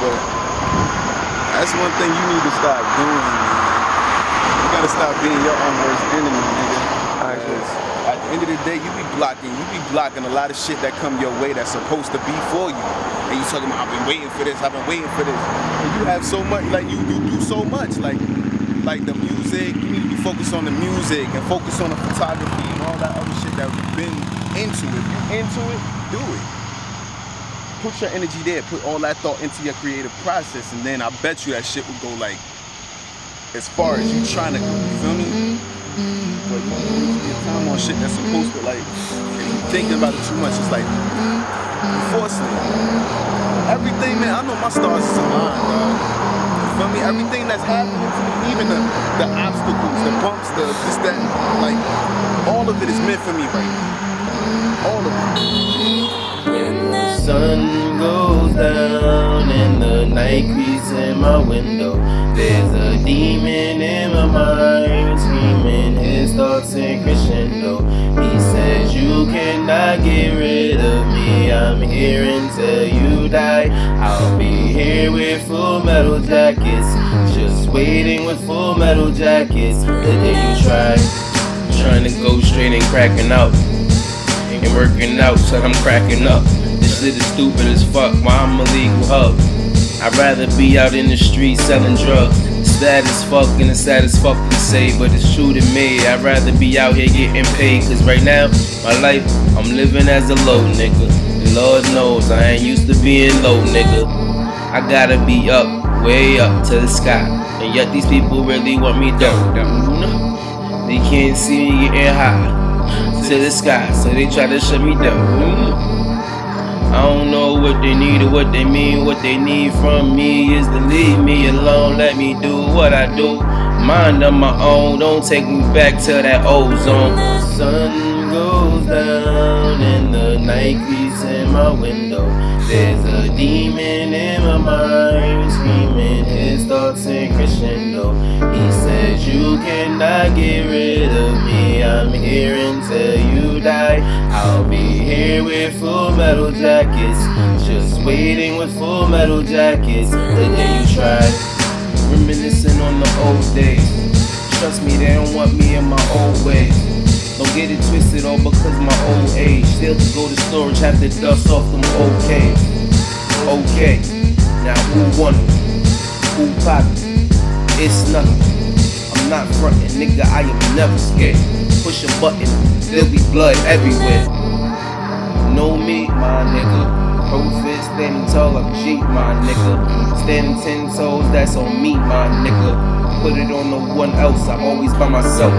but that's one thing you need to stop doing, man. You gotta stop being your own worst enemy, nigga. Because at the end of the day, you be blocking, you be blocking a lot of shit that come your way that's supposed to be for you. And you talking about, I've been waiting for this, I've been waiting for this. And you have so much, like you, you do so much, like like the music, you need to be focused on the music and focus on the photography and all that other shit that we've been into. If you into it, do it. Put your energy there, put all that thought into your creative process, and then I bet you that shit will go like as far as you trying to you feel me? But you waste your time on shit that's supposed to like thinking about it too much, it's like forcing it. Everything, man, I know my stars is aligned, dog. Feel me? Everything that's happening even the, the obstacles, the bumps, the this, that, like, all of it is meant for me right now. All of it. My window, there's a demon in my mind screaming his thoughts in crescendo. He says you cannot get rid of me. I'm here until you die. I'll be here with full metal jackets, just waiting with full metal jackets. The day you try, trying to go straight and cracking out. Ain't working out, so I'm cracking up. This shit is stupid as fuck. Why I'm a legal hub? I'd rather be out in the street selling drugs. It's bad as fuck and it's sad as fuck to say, but it's true to me. I'd rather be out here getting paid. Cause right now, my life, I'm living as a low nigga. And Lord knows I ain't used to being low nigga. I gotta be up, way up to the sky. And yet these people really want me down, down. They can't see me getting high to the sky, so they try to shut me down. I don't know what they need or what they mean. What they need from me is to leave me alone. Let me do what I do. Mind on my own. Don't take me back to that old zone. The sun goes down and the night creeps in my window. There's a demon in my mind screaming his thoughts in crescendo. He says you cannot get rid of I'm here until you die. I'll be here with full metal jackets, just waiting with full metal jackets. The day you try, reminiscing on the old days. Trust me, they don't want me in my old ways. Don't get it twisted all because my old age. Still to go to storage, have to dust off them old. Okay, now who won? Who poppin'? It's nothing. I'm not frontin', nigga, I am never scared. Push a button, there'll be blood everywhere. Know me, my nigga. Profit standing tall, I'm G, my nigga. Standing ten toes, that's on me, my nigga. Put it on no one else, I'm always by myself.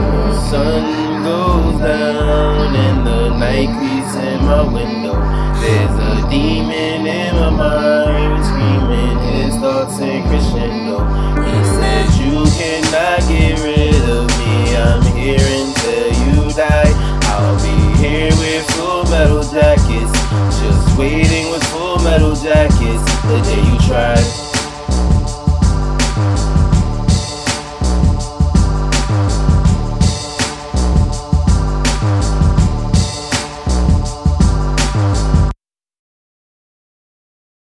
Sun goes down and the night creeps in my window. There's a demon in my mind screaming his thoughts in crescendo. He said you cannot get rid jackets the day you tried.